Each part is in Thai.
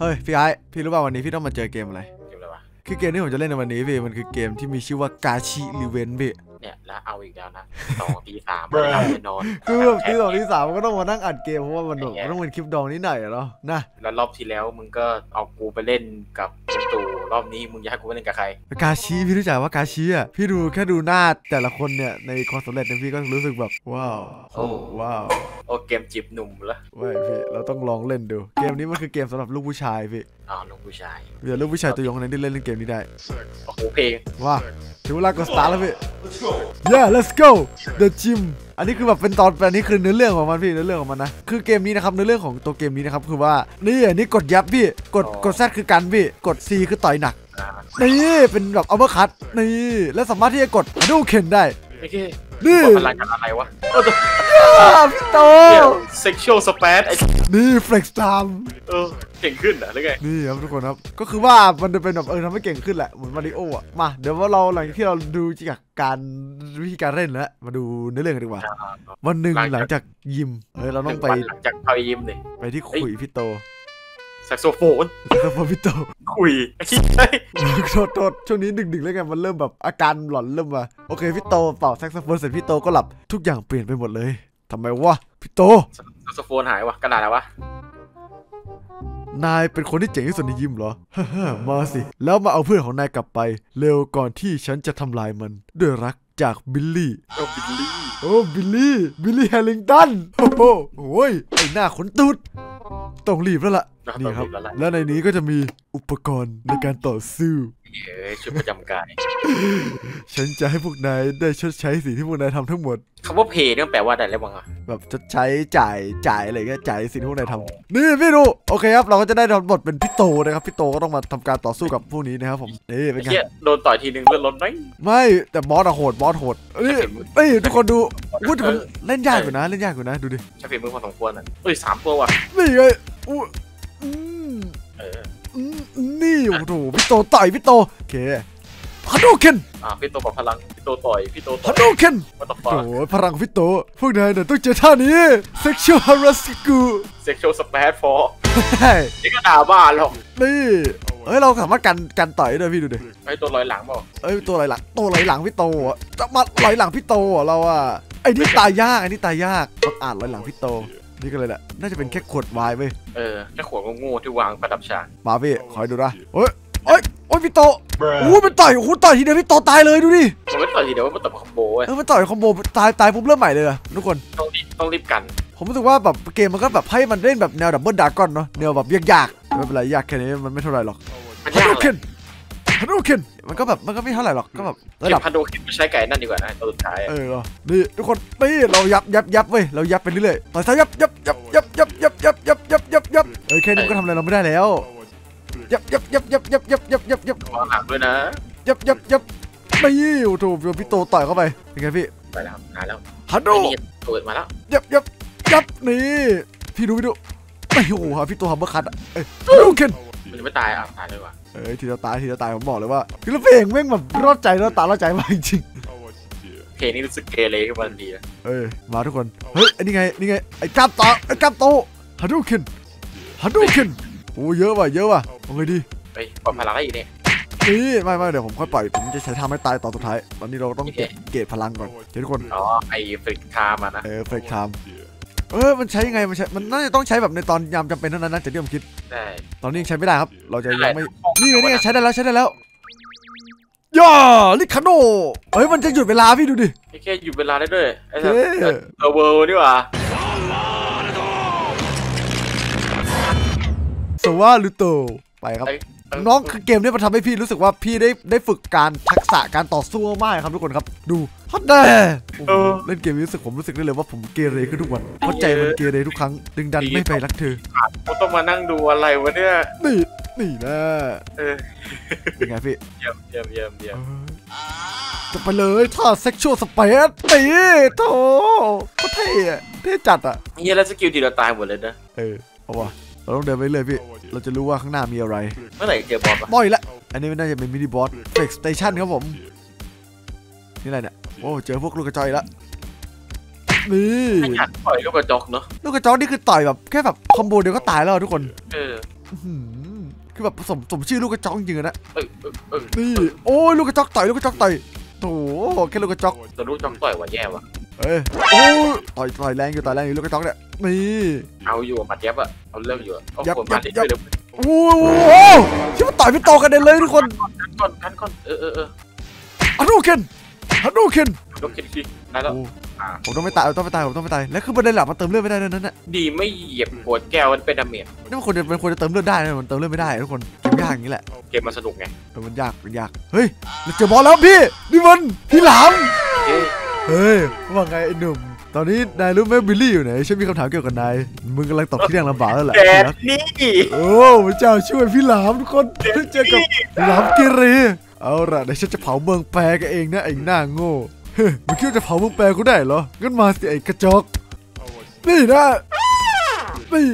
เฮ้ยพี่ไอ้พี่รู้ป่าววันนี้พี่ต้องมาเจอเกมอะไร เกมอะไรวะ คือเกมที่ผมจะเล่นในวันนี้พี่มันคือเกมที่มีชื่อว่ากาชิรีเวนพี่ เนี่ยแล้วเอาอีกแล้วนะสองตีสามไม่หลับไม่นอน คือแบบที่สองที่สามมันก็ต้องมานั่งอัดเกมเพราะว่ามันแบบมันต้องเป็นคลิปดองนิดหน่อยอะเนาะนะ แล้วรอบที่แล้วมึงก็เอากูไปเล่นกับคุณตู่ รอบนี้มึงอยากให้กูไปเล่นกับใคร กาชิพี่รู้จักว่ากาชิอะพี่ดูแค่ดูหน้าแต่ละคนเนี่ยในความสำเร็จเนี่ยพี่ก็รู้สึกแบบว้าวโอ้ว้าวโอ้เกมจีบหนุ่มเหรอเว้ยพี่เราต้องลองเล่นดู เกมนี้มันคือเกมสำหรับลูกผู้ชายพี่อ้าวน้องผู้ชายเดี๋ยวลูกผู้ชายตัวยงคนนั้นที่เล่นเล่นเกมนี้ได้โอ้โหเพลงว่าถึงเวลากดสตาร์ทแล้วพี่ yeah let's go the gym อันนี้คือแบบเป็นตอนอันนี้คือเนื้อเรื่องของมันพี่เนื้อเรื่องของมันนะคือเกมนี้นะครับเนื้อเรื่องของตัวเกมนี้นะครับคือว่านี่อันนี้กดแย็บพี่กดกด Z คือกันพี่กด C คือต่อยหนักอ่านี่เป็นแบบ uppercut นี่แล้วสามารถที่จะกดดูเข็นได้ไอ้เก้ นี่พลังกันอะไรวะอ่าพี่โตเซ็กชวลสเปซไอ้นี่เฟล็กซ์ไทม์เออเก่งขึ้นเหรอหรือไงนี่ครับทุกคนครับ ก็คือว่ามันจะเป็นแบบเออทำให้เก่งขึ้นแหละเหมือนมาริโออะมาเดี๋ยวว่าเราหลังจากที่เราดูจากการวิธีการเล่นแล้วมาดูเนื้อเรื่องกันดีกว่า วันหนึ่งหลังจากยิมเฮ้ยเราต้องไปหนึ่วันหลังจากพายิมเนี่ยไปที่ขุยพี่โต แซกโซโฟนแล้วพอพี่โตคุยไอ้ชี้เฮ้ยโทษโทษช่วงนี้ดึกๆแล้วไงมันเริ่มแบบอาการหลอนเริ่มมา โอเคพี่โตเป่าแซกโซโฟนเสร็จพี่โตก็หลับทุกอย่างเปลี่ยนไปหมดเลยทำไมวะพี่โตแซกโซโฟนหายวะกระดาษอะไรวะนายเป็นคนที่เจ๋งที่สุดในยิมเหรอ มาสิ แล้วมาเอาเพื่อนของนายกลับไป เร็วก่อนที่ฉันจะทำลายมัน ด้วยรักจากบิลลี่ โอ้บิลลี่ โอ้บิลลี่ บิลลี่แฮร์ริงตัน โอ้โหโอ้ยไอหน้าขนตูดต้องรีบแล้วล่ะ นะนี่ครับแล้วแหละและในนี้ก็จะมีอุปกรณ์ในการต่อสู้เอ้ยชุดประจำกาย ฉันจะให้พวกนายได้ชดใช้สิ่งที่พวกนายทำทั้งหมดคำว่าเพย์เนี่ยมันแปลว่าอะไรแล้วบ้างอะแบบชดใช้จ่ายจ่ายอะไรเงี้ยจ่ายสิ่งที่พวกนายทำนี่พี่ดูโอเคครับเราก็จะได้รับบทเป็นพี่โตนะครับพี่โตก็ต้องมาทำการต่อสู้กับพวกนี้นะครับผมนี่เป็นไอ้ไงเหี้ยโดนต่อยทีนึงเลือดลดไหมไม่แต่บอสอะโหดบอสโหดเอ้ยเอ้ยทุกคนดูวุ้ยแต่มันเล่นยากอยู่นะเล่นยากอยู่นะดูดิใช้ฝีมือพอสมควรอะเอ้ยสามตัวว่ะนี่ไงอู้อืมเอออืมนี่ โอ้โหพี่โตต่อยพี่โตโอเคฮันโดเคนอ่าพี่โตบอกพลังพี่โตต่อยพี่โตต่ฮัอนยโดเคนวัตถุฟโอ้โหพลังพี่โต พวกนายเนี่ยต้องเจอท่านี้ sexual harassment เซ็กชวลสเปซฟอร์เฮ้ยนี่ก็ด่าบ้าหรอกนี่เฮ้ยเราสามารถกันกันต่อยได้ด้วยพี่ดูดิไอ้ตัวลอยหลังบอกเอ้ยตัวไหลหลังตัวไหลหลังพี่โตอะจะมาไหลหลังพี่โตอะเราอะไอ้นี่ตายยากไอ้นี่ตายยากต้องอ่านไหลหลังพี่โต นี่ก็เลยแหละ น่าจะเป็นแค่ขวดไวน์เว้ย เออ แค่ขวดโง่ๆที่วางประดับฉากมาพี่ ขอให้ดูนะเฮ้ยเฮ้ยโอ้ยพี่โตโอ้ยมันต่อยโอ้โหต่อยทีเดียวพี่โตตายเลยดูดิ มันไม่ต่อยทีเดียวมันต่อย combo เว้ยเออมันต่อยคอมโบตายตายปุ๊บเริ่มใหม่เลยอะทุกคน ต้องรีบต้องรีบกัน ผมรู้สึกว่าแบบเกมมันก็แบบให้มันเล่นแบบแนว Double Dragon เนาะ แนวแบบยากๆไม่เป็นไรยากแค่นี้มันไม่เท่าไหร่หรอกมันฮันยาโดกเคน ฮันโดเคนมันก็แบบมันก็ไม่เท่าไหร่หรอกก็แบบเลยระดับพันโดคิดไปใช้ไก่นั่นดีกว่านะตัวสุดท้ายเออเหรอนี่ทุกคนนี่เรายับยับยับเว้ยเรายับไปเรื่อยๆต่อยซ้ายยับยับยับยับยับยับยับยับยับยับยับเออแค่นี้มันก็ทำอะไรเราไม่ได้แล้วยับยับยับยับยับยับยับยับยับวางหลังด้วยนะยับยับยับนี่โอ้โหพี่โตต่อยเข้าไปเป็นไงพี่ไปแล้วหายแล้วฮันโดไอ้นี่เปิดมาแล้วยับยับยับนี่พี่ดูพี่ดูไม่โอ้โหพี่โต uppercut อะเอ้ยฮันโดเคนมันจะไม่ตายอะตายเลยว่ะ เอ้ยทีเดียวตายทีเดียวตายผมบอกเลยว่าคือแล้วเพลงแม่งแบบรอดใจรอดตารอดใจมากจริงเพลงนี้รู้สึกเกเรขึ้นมาทันทีเลยๆเอ้ยมาทุกคนเฮ้ยไอ้นี่ไงนี่ไงไอ้กล้ามโตไอ้กล้ามโตฮันโดเคนฮันโดเคนโอ้เยอะว่ะเยอะว่ะเอาไงดีเฮ้ยปล่อยพลังได้อีกเนี่ยนี่ไม่ไม่เดี๋ยวผมค่อยปล่อยผมจะใช้ทำให้ตายตอนสุดท้ายตอนนี้เราต้องเก็บเกรดพลังก่อนเดี๋ยวทุกคนอ๋อไอ้ฟริกคามานะเออเฟกไทม์เออมันใช้ยังไงมันใช้มันน่าจะต้องใช้แบบในตอนยามจำเป็นเท่านั้นนะจะที่ผมคิด ได้ตอนนี้ยังใช้ไม่ได้ครับ เราจะยังไม่นี่นี่ไงนี่ไงใช้ได้แล้วใช้ได้แล้วย่าลิคาโนเฮ้ยมันจะหยุดเวลาพี่ดูดิแค่หยุดเวลาได้ด้วยไอ้สัสเท่เออเวิร์นี่หว่าสวาลูโตไปครับน้องคือเกมนี้มันทำให้พี่รู้สึกว่าพี่ได้ได้ฝึกการทักษะการต่อสู้มากๆครับทุกคนครับ ดู ฮัตแน่โอ้โหเล่นเกมนี้รู้สึกผมรู้สึกได้เลยว่าผมเกเรขึ้นทุกวันเพราะใจมันเกเรทุกครั้ง ดึงดันไม่ไปรักเธอกูต้องมานั่งดูอะไรวะเนี่ยนี่นี่นะเออเป็นไงพี่เยี่ยมเยี่ยมเยี่ยมเยี่ยมจะไปเลยถ้า sexual space ตีโถก็เท่อะเท่จัดอะเฮียแล้วสกิลทีเราตายหมดเลยนะเออเอาวะเราต้องเดินไปเรื่อยพี่ เราจะรู้ว่าข้างหน้ามีอะไร เมื่อไหร่เจอบอสวะบ่อยละ อันนี้มันน่าจะเป็น mini boss fake station ครับผม นี่อะไรเนี่ย โอ้เจอพวกลูกกระจอยละนี่ขยันปล่อยลูกกระจอกเนาะลูกกระจอกนี่คือต่อยแบบแค่แบบ combo เดียวก็ตายแล้วอะทุกคนเอออื้อหือคือแบบสมสมชื่อลูกกระจอกจริงๆอะนะเออเออเออนี่โอ้ยลูกกระจอกต่อยลูกกระจอกต่อยโถแค่ลูกกระจอกตัวลูกกระจอกต่อยว่ะแย่ว่ะเอ้ยโอ้ยต่อยต่อยแรงอยู่ต่อยแรงอยู่ลูกกระจอกเนี่ยนี่เอาอยู่อะหมัดยับอะเอาเรื่องอยู่อะโอ้ยับโหยัมาบดิยับเดี๋ยวโอ้โหชิบะต่อยไม่โตกันเด็นเลยทุกคนกันก่อนกันก่อนเออเออเออฮันดูเคน ฮันดูเคนยกคิดทีได้แล้ว โอ้อ่า ผมต้องไม่ตายผมต้องไม่ตายผมต้องไม่ตายแล้วคือประเด็นหลักมันเติมเลือดไม่ได้ด้วยนั่นน่ะดีไม่เหยียบหัวแก้วมันเป็น damageนี่มันควรจะมันควรจะเติมเลือดได้นะมันเติมเลือดไม่ได้ทุกคนเกมยากอย่างนี้แหละเกมมันสนุกไงเออมันยากมันยากเฮ้ยเราเจอบอสแล้วพี่นี่มันพี่หลาม เอ้ยเฮ้ยว่าไงไอ้หนุ่ม ตอนนี้นายรู้ไหมบิลลี่อยู่ไหน ฉันมีคำถามเกี่ยวกับนาย มึงกำลังตกที่ยังลำบากแล้วแหละแดที่ดรักนี่ โอ้พระเจ้าช่วยพี่หลามทุกคนได้เจอกับหลามเกเร เอาล่ะเดี๋ยวฉันจะเผาเมืองแปรกันเองนะไอ้หน้าโง่เฮ้ยมึงคิดว่าจะเผาเมืองแปรกูได้เหรองั้นมาสิไอ้กระจอกนี่นะนี่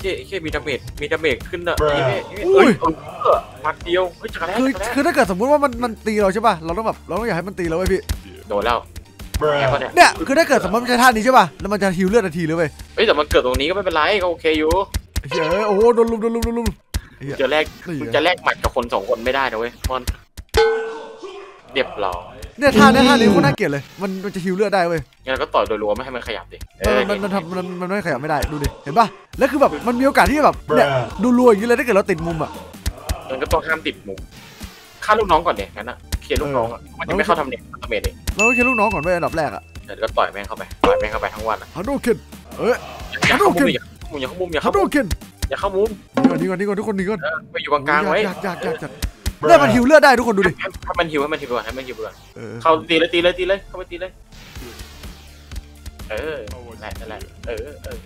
เช่เช่มีดาเมจมีดาเมจขึ้นอะนี่เว้ยนี่อุ้เว้ยยเอ้ยเออหมัดเดียวเฮ้ยจักรแล้คือจักรแล้คือถ้าเกิดสมมติว่ามันมันตีเราใช่ป่ะเราต้องแบบเราต้องอยากให้มันตีเราไว้ยพี่โดนแล้วแย่ปะเนี่ยเนี่ยคือถ้าเกิดสมมติมันใช้ท่านี้ใช่ป่ะแล้วมันจะฮิวเลือดทันทีเลยเว้ยเฮ้ยแต่มันเกิดตรงนี้ก็ไม่เป็นไรก็โอเคอยู่ไอ้เฮ้ยโอ้โหโดนลุมโดนลุมโดนลุมเหี้ยจะแลกนี่มึงไงจะแลกหมัดกับคนสองคนไม่ได้นะเว้ยมอน เรียบร้อยเนี่ยท่าเนี่ยท่านี้โคตรน่าเกลียดเลย มันมันจะฮิวเลือดได้เว้ยงั้นก็ต่อยโดยรวมไม่ให้มันขยับดิเออมันมันทำมันมันไม่ขยับไม่ได้ดูดิ เห็นป่ะ แล้วคือแบบมันมีโอกาสที่แบบเนี่ยดูรัวอย่างนี้เลยถ้าเกิดเราติดมุมอะมันก็ต้องห้ามติดมุมฆ่าลูกน้องก่อนเนี่ยงั้นอะเคลียร์ลูกน้องอะมันจะไม่เข้า damage damage เองเราต้องเคลียร์ลูกน้องก่อนเว้ยอันดับแรกอะเดี๋ยวก็ต่อยแม่งเข้าไป ต่อยแม่งเข้าไปทั้งวันอะฮันโดเคนเอ้ยอย่าเข้ามุมอย่าเข้ามุมอย่าฮัเข้านมุโดมเคนอย่าเข้ามุมนี่ก่อนนี่ก่อนนี่ก่อนทุกคนนี่ก่อนเออไปอยู่กลางๆไว้ยากยากยากจัด เนี่ยมันฮิวเลือดได้ทุกคนดูดิให้มันหิวให้มันหิวก่อนให้มันหิวก่อนเออเข้าตีเลยตีเลยตีเลยเข้าไปตีเลย เออนั่นแหละนั่นแหละเออเออเออ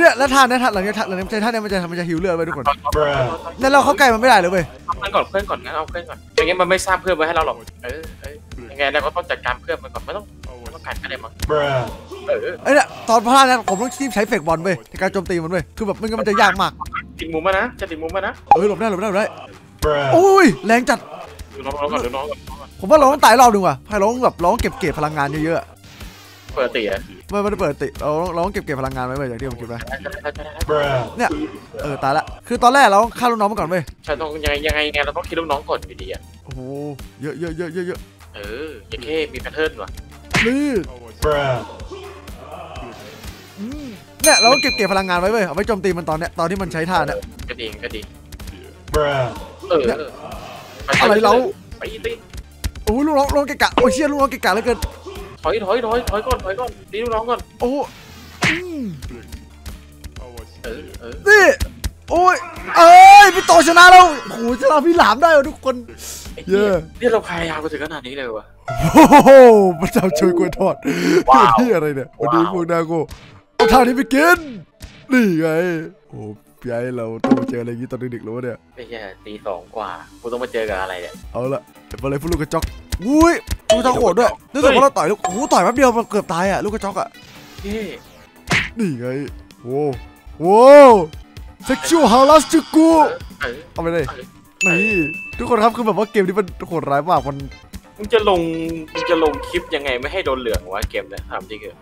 เนี่ยแล้วท่าเนี่ยท่าหลังจากท่าหลังจากใช้ท่าเนี่ยมันจะมันจะฮิวเลือดไว้ทุกคนต่อยต่อยต่อยต่อยต่อยเนี่ยเราเข้าใกล้มันไม่ได้เลยเว้ยเอาเพื่อนก่อนเพื่อนก่อนงั้นเอาเพื่อนก่อนอย่างเงี้ยมันไม่สร้างเพื่อนไว้ให้เราหรอกเออเออยังไงเราก็ต้องจัดการเพื่อนมันก่อนไม่ต้องไม่ต้องการก็ได้มั้งเออไอ้เนี่ยตอนพลาดเนี่ยผมต้องรีบใช้เฟกบอลเว้ยในการโจมตีมันเว้ยคือแบบไม่งั้นมันจะยากมากติดมุมมานะจะติดมุมมานะเอ้ยหลบได้หลบได้หลบได้ โอ้ยแรงจัดดูน้องก่อนดูน้องก่อนผมว่าเราต้องตายรอบหนึงว่ะให้เราต้องแบบเราต้องเก็บเก็บพลังงานเยอะๆอะเปิดตีอะไม่ไม่ได้เปิดติเราต้องเราต้องเก็บเก็บพลังงานไว้เว้ยอย่างที่ผมคิดไว้ใช่เออตายละคือตอนแรกเราต้องฆ่าลูกน้องมาก่อนเว้ยต้องยังไงยังไงยังไงเราต้องคิดลูกน้องก่อนอยู่ดีอะโอ้โหเยอะเยอะเยอะเยอะเยอะเอออย่าแค่มีแพทเทิร์นว่ะนี่อืมเนี่ยเราต้องเก็บเก็บพลังงานไว้เว้ยเอาไว้โจมตีมันตอนเนี้ยตอนที่มันใช้ท่าเนี่ยก็ดีก็ดี เอออะไรเราไปตีโอ้ยลูกน้องลูกน้องเกะกะโอ้ยเชี่ยลูกน้องเกะกะเหลือเกินถอยถอยถอยถอยก่อนถอยก่อนตีลูกน้องก่อนโอ้อืมเออเออนี่โอ้ยเอ้ยพี่โตชนะแล้วโอ้โหชนะพี่หลามได้ว่ะทุกคนเย้เนี่ยเราพยายามกันถึงขนาดนี้เลยวะโอ้โหพระเจ้าช่วยกล้วยทอดว้าวที่อะไรเนี่ยวันนี้ว้าวพวกนาโกเอาท่านี้ไปกินนี่ไงโอ้ พี่ไอ้เราต้องมาเจออะไรอย่างนี้ตอนดึกๆหรือวะเนี่ย ไม่ใช่ตีสองกว่ากูต้องมาเจอกับอะไรเนี่ยเอาละเดี๋ยวไปเลยพวกลูกกระจอกอุ้ยลูกกระจอกโหดด้วยนึกถึงว่าเราต่อยลูกโอ้โหต่อยแป๊บเดียวมันเกือบตายอะลูกกระจอกอะเฮ้นี่ไงโว้โว้เซ็กชวลฮารัสจูกูเออเอาไปเลยนี่ทุกคนครับคือแบบว่าเกมนี้มันโหดร้ายมากมัน มึงจะลงมึงจะลงคลิปยังไงไม่ให้โดนเหลืองวะเกมเนี่ยถามจริงเหรอ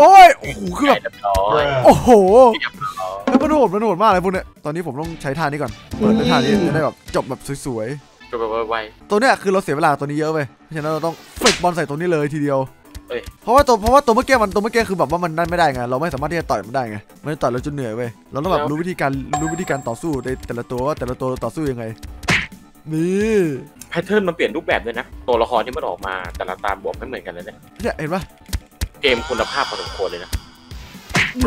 โอ้ยโอ้โหคือแบบเรียบร้อยโอ้โหเรียบร้อยแล้วมันโหดมันโหดมากเลยพวกเนี้ยตอนนี้ผมต้องใช้ท่านี้ก่อนเปิดด้วยท่านี้จะได้แบบจบแบบสวยๆจบแบบไวตัวเนี้ยคือเราเสียเวลาตัวนี้เยอะเว้ยเพราะฉะนั้นเราต้องฝึกบอลใส่ตัวนี้เลยทีเดียวเอ้ยเพราะว่าตัวเพราะว่าตัวเมื่อกี้มันตัวเมื่อกี้คือแบบว่ามันนั่นไม่ได้ไงเราไม่สามารถที่จะต่อยมันได้ไงมันต่อยเราจนเหนื่อยเว้ยเราต้องแบบรู้วิธีการรู้วิธีการต่อสู้ในแต่ละตัวว่าแต่ละตัวต่อสู้ยังไงนี่ แพทเทิร์นมันเปลี่ยนรูปแบบด้วยนะ ตัวละครที่มันออกมาแต่ละตามบวกไม่เหมือนกันเลยเนี่ยเนี่ยเห็นปะเกมคุณภาพพอสมควรเลยนะ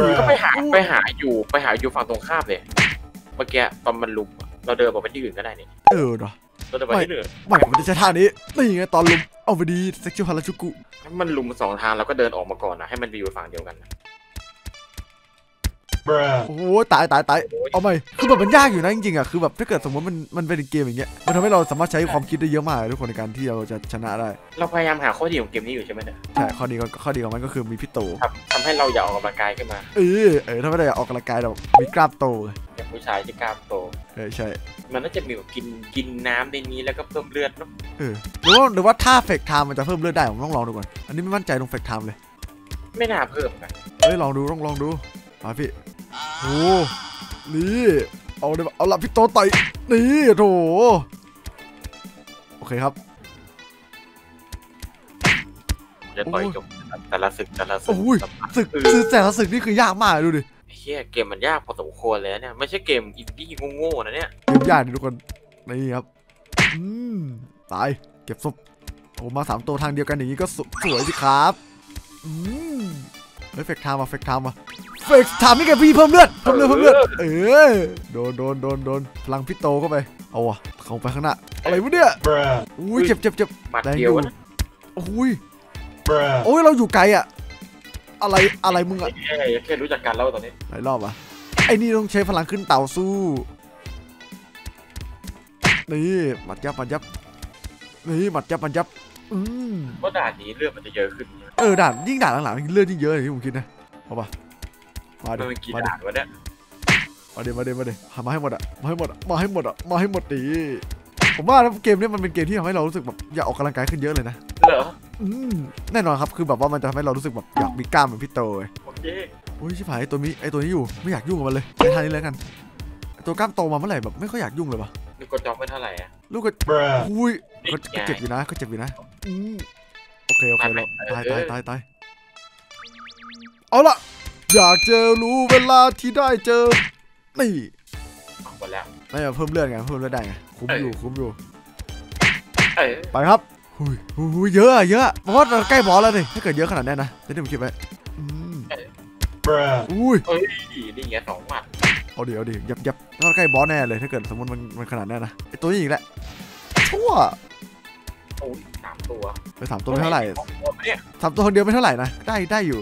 นี่ก็ไปหาไปหาอยู่ไปหาอยู่ฝั่งตรงข้ามเลยเมื่อกี้ตอนมันลุมอะเราเดินออกไปที่อื่นก็ได้นี่เออเนาะเราเดินไปที่อื่นไม่มันจะใช้ท่านี้นี่ไงตอนลุมเอาไปดีเซ็กชวลฮาราจูกุถ้ามันลุมสองทางเราก็เดินออกมาก่อนนะให้มันไปอยู่ฝั่งเดียวกันนะ โอ้โหตายตายตายเอาใหม่คือแบบมันยากอยู่นะจริงๆอะคือแบบถ้าเกิดสมมติมันมันเป็นเกมอย่างเงี้ยมันทำให้เราสามารถใช้ความคิดได้เยอะมากเลยทุกคนในการที่เราจะชนะได้ เราพยายามหาข้อดีของเกมนี้อยู่ใช่ไหมเนี่ยใช่ข้อดีก็ข้อดีของมันก็คือมีพี่โตทำทำให้เราอยากออกกำลังกายขึ้นมาเออเออถ้าไม่ได้ออกกำลังกายแบบมีกล้ามโตอย่างผู้ชายที่กล้ามโตเออใช่ มันน่าจะมีแบบกินกินน้ำในนี้แล้วก็เพิ่มเลือดเนอะเออหรือว่าหรือว่าถ้า fake time มันจะเพิ่มเลือดได้ผมต้องลองดูก่อนอันนี้ไม่มั่นใจตรง fake time เลย ไม่น่าเพิ่มนะเฮ้ยลองดูต้องลองดูมาพี่ โอ้นี่เอาเลยเอาละพี่โตต่อยนี่โถโอเคครับจะต่อยจบแต่ละศึกแต่ละศึกโอ้ยศึกศึกแต่ละศึกนี่คือยากมากดูดิเฮียเกมมันยากพอสมควรเลยนะเนี่ยไม่ใช่เกมอินดี้โง่ๆนะเนี่ยเกมยากนี่ทุกคนนี่ครับอืมตายเก็บศพโอ้มาสามตัวทางเดียวกันอย่างนี้ก็สสวยสิครับอืมเฮ้ย fake time มา fake time มา fake time นี่แกพี่เพิ่มเลือดเพิ่มเลือดเพิ่มเลือดเออโดนโดนโดนโดนพลังพี่โตเข้าไปเอาวะเข้าไปข้างหน้าอะไรวะเนี่ย Bruh. อุ้ยเจ็บเจ็บเจ็บหมัดแรงเดีอยวยู่นะอุ้ย Bruh. โอ้ยเราอยู่ไกลอะอะไรอะไรมึงอะแค่แค่รู้จักกันแล้วตอนนี้หลายรอบอะไอ้นี่ต้องใช้พลังขึ้นเต่าสู้นี่หมัดยับหมัดยับนี่หมัดยับหมัดยับอืมว่าด่านนี้เลือดมันจะเยอะขึ้น เออด่านยิ่งด่านหลังๆเลือดยิ่งเยอะอย่างที่ผมคิดนะเอาปะ มามัเดี๋นยวเป็นกี่มาเดี๋ด่านวะเนี่ยมาเดี๋ยวมาเดี๋ยวมาเดี๋ยวหามาให้หมดอะมาให้หมดอะมาให้หมดอะมาให้หมดดีผมว่าเกมนี้มันเป็นเกมที่ทำให้เรารู้สึกแบบอยากออกกำลังกายขึ้นเยอะเลยนะเหรออืมแน่นอนครับคือแบบว่ามันจะทำให้เรารู้สึกแบบอยากมีกล้ามเหมือนพี่โตเลยโอเคโอ้ยชิบหายไอ้ตัวนี้ไอ้ตัวนี้อยู่ไม่อยากยุ่งกับมันเลยใช้ทางนี้เลยกันไอ้ตัวกล้ามโตมาเมื่อไหร่แบบไม่ค่อยอยากยุ่งเลยปะนี่กดจองไปเท่าไหร่อะลูกก็ Bruh. อุ้ยก็นี่ไงก็เจ็บอยู่นะก็เจ็บอยู่นะอืมโอเคโอเคตายไหมแล้วตายเอตายอตายตายเอาละ อยากเจอรู้เวลาที่ได้เจอ นี่เอาหมดแล้วไม่เพิ่มเลือดไงเพิ่มเลือดได้ไงคุ้มเออออยู่คุ้มอยู่เออไปครับหุยหุยเยอะอะเยอะเพราะว่าเราใกล้บอสแล้วนี่ถ้าเกิดเยอะขนาดนี้นะจะได้ผมคิดไว้อืม Bruh. อุ้ยเอ้ยนี่ไงสองหมัดเอาดิเอาดิยับยับเราใกล้บอสแน่เลยถ้าเกิดสมมติมันมันขนาดนี้นะไอตัวนี้อีกแล้วชั่วโอ้ยสามตัวไปสามตัวไม่เท่าไหร่หมดเนี่ยสามตัวคนเดียวไม่เท่าไหร่นะได้ได้อยู่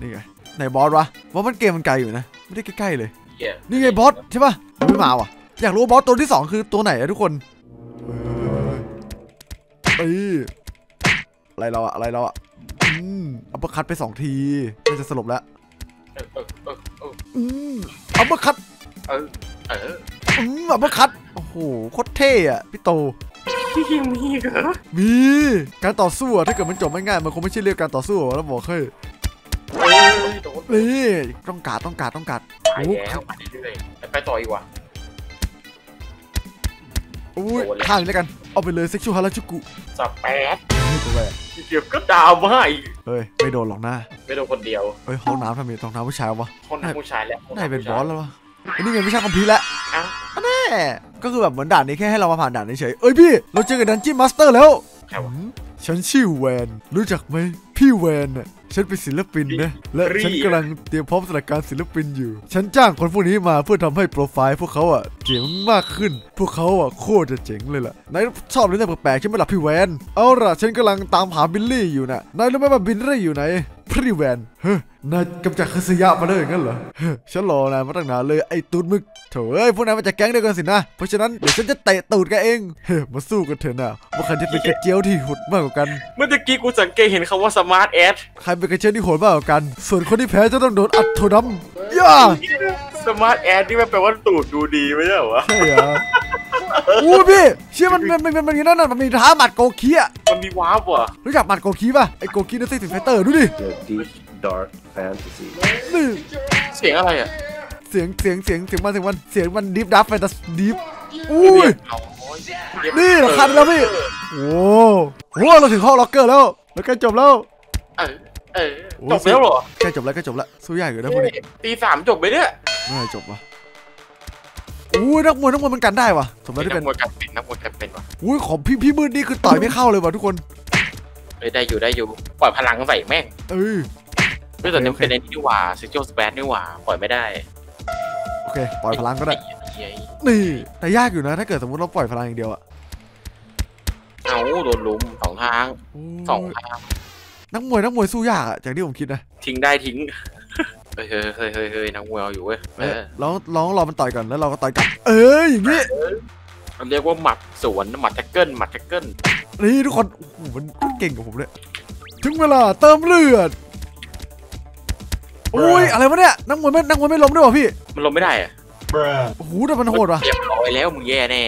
นี่ไงไหนบอสวะบอสมันเกมมันไกลอยู่นะ ไม่ได้ใกล้ๆเลยเหี้ยนี่ไงบอสใช่ปะมันไม่มาว่ะ อยากรู้ว่าบอสตัวที่สองคือตัวไหนอะทุกคนเอ้ยอะไรเราอะอะไรเราอะอืม uppercut ไปสองทีน่าจะสลบแล้วเออเออเออเอออืม uppercutเออเอออืมอัปเปอร์คัตโอ้โหโคตรเท่อะพี่โตพี่ยังมีเหรอมีการต่อสู้อะถ้าเกิดมันจบไม่ง่ายมันคงไม่ใช่เรียกการต่อสู้หรอกแล้วบอกเฮ้ยเอ้ยโด นนี่ต้องการต้องการต้องการไปแล้วมาเรื่อยๆไปต่ออีกว่ะอุ้ยโดนเลยข้างนี้แล้วกัน เอาไปเลยเซ็กชวลฮาราจูกุสแปดตัวแรกเดี๋ยวก็ดาวมาอีกเฮ้ยไม่โดนหรอกนะไม่โดนคนเดียวเฮ้ยห้องน้ำทำไมห้องน้ำผู้ชายวะคนนั้นผู้ชายแล้วคได้เป็นบผู้อชายสแล้ววะไอ้นี่ไงไม่ใช่คอมพิวแล้วอ้าวแน่ก็คือแบบเหมือนด่านนี้แค่ให้เรามาผ่านด่านเฉยๆเอ้ยพี่ เราเจอกับ dungeon master แล้วใครวะหืมฉันชื่อแวน รู้จักไหมพี่แวนน่ะ ฉันเป็นศิลปินนะ และรีฉันกำลังเตรียมพร้อมสถานการศิลปินอยู่ ฉันจ้างคนพวกนี้มาเพื่อทำให้โปรไฟล์พวกเขาอะเจ๋งมากขึ้น พวกเขาอะโคตรจะเจ๋งเลยล่ะ นายชอบเรื่องแปลกๆใช่ไหมล่ะพี่แวน เอาล่ะ ฉันกำลังตามหาบิลลี่อยู่น่ะนายรู้ไหมว่าบิลลี่อยู่ไหน พี่แวนเฮ้ยนายกำจัดคาสยะมาได้อย่างนั้นเหรอเฮ้ยฉันรอนายมาตั้งนานเลยไอ้ตูดมึกโถ่เอ้ยพวกนายมาจากแก๊งเดียวกันสินะ เพราะฉะนั้นเดี๋ยวฉันจะเตะตูดแกเองเฮ้ยมาสู้กันเถอะนะว่าใครจะเป็นกระเจียวที่หุดมากกว่ากัน เมื่อตะกี้กูสังเกตเห็นคำว่าสมาร์ทแอดใครเป็นกระเจียวที่โหดมากกว่ากัน ส่วนคนที่แพ้จะต้องโดนอัดโทน้ำย่าสมาร์ทแอดนี่มันแปลว่าตูดดูดีไม่ใช่เหรอวะใช่เหรอ อู้พี่เชื่อมันมันมันมันมันมีนั่นน่ะมันมีท้าหมัดโกคีอะมันมีวาร์ปว่ะรู้จักหมัดโกคีป่ะไอโกคีนักซิ่งไฟเตอร์ดูดิ The deep, dark fantasy. นี่เสียงอะไรอะเสียงเสียงเสียงเสียงมันเสียงมันเสียงมันดิฟดับไปแต่ดิฟอุ้ยเอาโอ้ยนี่เหรอคันแล้วพี่โอ้โหเราถึงห้องล็อกเกอร์แล้วแล้วใกล้จบแล้วเออเออจบแล้วเหรอใกล้จบแล้วใกล้จบแล้วสู้ยากอยู่นะพวกนี้ตีสามจบไปเนี่ยเมื่อไหร่จบวะ อุ้ยนักมวยนักมวยมันกันได้วะสมมตินัที่เป็นกมวยกันเป็นนักมวยกันเป็นว่ะอุ้ยของพี่พี่มืดนี่คือต่อยไม่เข้าเลยว่ะทุกคนเอ้ยได้อยู่ได้อยู่ปล่อยพลังใส่แม่งเอ้ยเฮ้ยแต่นี่โอเคเป็นไอ้นี่นี่หว่าซิกโจสเปซนี่หว่าปล่อยไม่ได้โอเคปล่อยพลังก็ได้เหี้ยนี่แต่ยากอยู่นะถ้าเกิดสมมติเราปล่อยพลังอย่างเดียวอะเอาโดนลุมสองทางสองทางนักมวยนักมวยสู้ยากอะจากที่ผมคิดนะทิ้งได้ทิ้ง เฮ้ยเฮ้ยเฮ้ยเฮ้ยเฮ้ยนักมวยเอาอยู่เว้ยเอเอ้ยอเราเราต้องรอมันต่อยก่อนแล้วเราก็ต่อยกลับ เอ้ยอย่างงี้มันเรียกว่าหมัดสวนหมัดแท็กเกิลหมัดแท็กเกิลนี่ทุกคนโอ้โหมันเก่งกว่าผมเลยถึงเวลาเติมเลือดอุ้ยอะไรวะเนี่ยนักมวยไม่นักมวยไม่ล้มด้วยวะพี่ มันลงไม่ได้อะ Bruh. โอ้โหแต่มันโหดว่ะเรียบร้อยแล้วมึงแย่แน่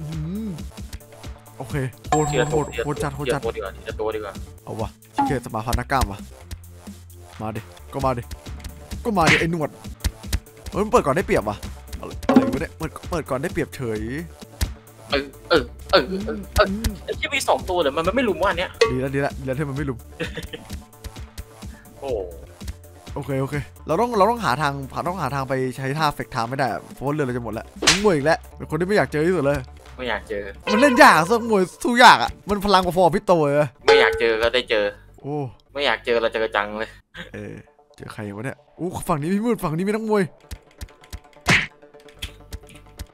อืมโอเคโหดทีโหละดโหตัวดโหดจัดโหดจัดทีละตัวดีกว่าทีละตัวดีกว่าเอาวะชิเกตสมาพันธ์นักกล้ามวะมาดิ ก็มาดิ ก็มาดิไอ้หนวดเฮ้ยมันเปิดก่อนได้เปรียบวะอะไรอะไรวะเนี่ยเปิดเปิดก่อนได้เปรียบเฉย เออ เออ เออ เออเออไอ้ที่มีสองตัวเดี๋ยวมันมันไม่รู้ว่าอันเนี้ยดีแล้วดีแล้วดีแล้วที่มันไม่ลุม โอ้โอเคโอเค เราต้องเราต้องหาทางต้องหาทางไปใช้ท่าเฟกทามไม่ได้อะเพราะว่าเรือเราจะหมดแล้วน้องมวยอีกแล้วเป็นคนที่ไม่อยากเจอที่สุดเลย ไม่อยากเจอ มันเล่นยากอะสู้มวยสู้ยากอะ มันพลังกว่าฟอร์พี่โตเลยอะไม่อยากเจอก็ได้เจอ โอ้ ไม่อยากเจอเราเจอจังเลย เออ เจอใครวะเนี่ยอู้ฝั่งนี้พี่มืดฝั่งนี้มีนักมวย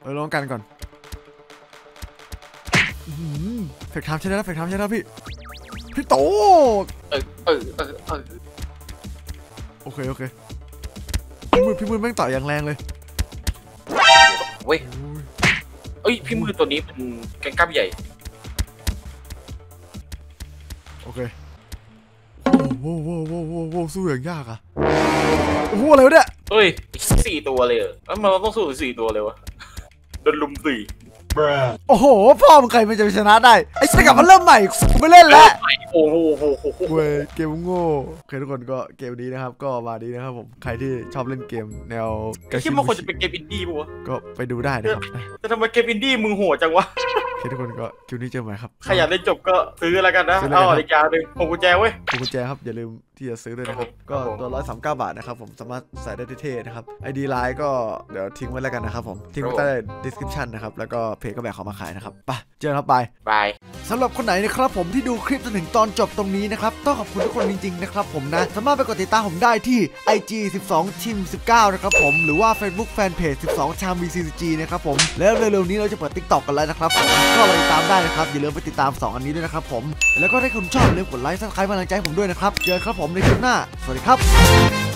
เออลองกันก่อนอื้อหือเฟกทามใช่แล้วเฟกทามใช่แล้วพี่ พี่โตเออเออเออเออโอเคโอเคพี่มืดพี่มืดแม่งต่อยอย่างแรงเลยเว้ยโอ้ยเอ้ยพี่มือตัวนี้มันแกงกล้ามใหญ่ โอ้โหโอ้โหโอ้โหโอ้สู้อย่างยากอะโอ้โหอะไรวะเนี่ยเฮ้ยสี่ตัวเลยเหรอแล้วมันต้องสู้สี่ตัวเลยวะโดนลุมสี่โอ้โหพ่อมึงใครมันจะไปชนะได้ไอ้สกับมาเริ่มใหม่ไม่เล่นแล้วโอ้โหโหโหเว้ยเกมโง่โอเคทุกคนก็เกมนี้นะครับ ก็มาดีนะครับผมใครที่ชอบเล่นเกมแนวไอ้ที่มันควรจะเป็นเกมอินดี้ปะวะก็ไปดูได้นะครับแต่ทำไมเกมอินดี้มึงโหดจังวะ เคทุกคนก็คลิปนี้เจอกันใหม่ครับใครอยากเล่นจบก็ซื้อแล้วกันนะซื้อแล้วเอากันอีกอย่างหนึ่งผมกุญแจเว้ยพวงกุญแจครับอย่าลืมที่จะซื้อด้วยนะครับคก็รับผมตัวร้อยสามเก้าบาทนะครับผมสามารถใส่ได้เท่ๆนะครับไอดีไลน์ก็เดี๋ยวทิ้งไว้แล้วกันนะครับผมทิ้งไว้ใต้ description นะครับแล้วก็เพจก็แบกเขามาขายนะครับไปเจอกันครับ bye bye สำหรับคนไหนนะครับผมที่ดูคลิปจนถึงตอนจบตรงนี้นะครับต้องขอบคุณทุกคนจริงๆนะครับผมนะสามารถไปกดติดตามผมได้ที่ IG 12ชิม19นะครับผมหรือว่า Facebook Fanpage 12ชาม VCG นะครับผมแล้วเร็วๆนี้เราจะเปิด TikTok กันแล้วนะครับผมก็ไปติดตามได้นะครับ อย่าลืมไปติดตาม 2 อันนี้ด้วยนะครับผม แล้วก็ถ้าคุณชอบอย่าลืมกด like subscribe กำลังใจผมด้วยนะครับ เจอกันครับผมในคลิปหน้า สวัสดีครับ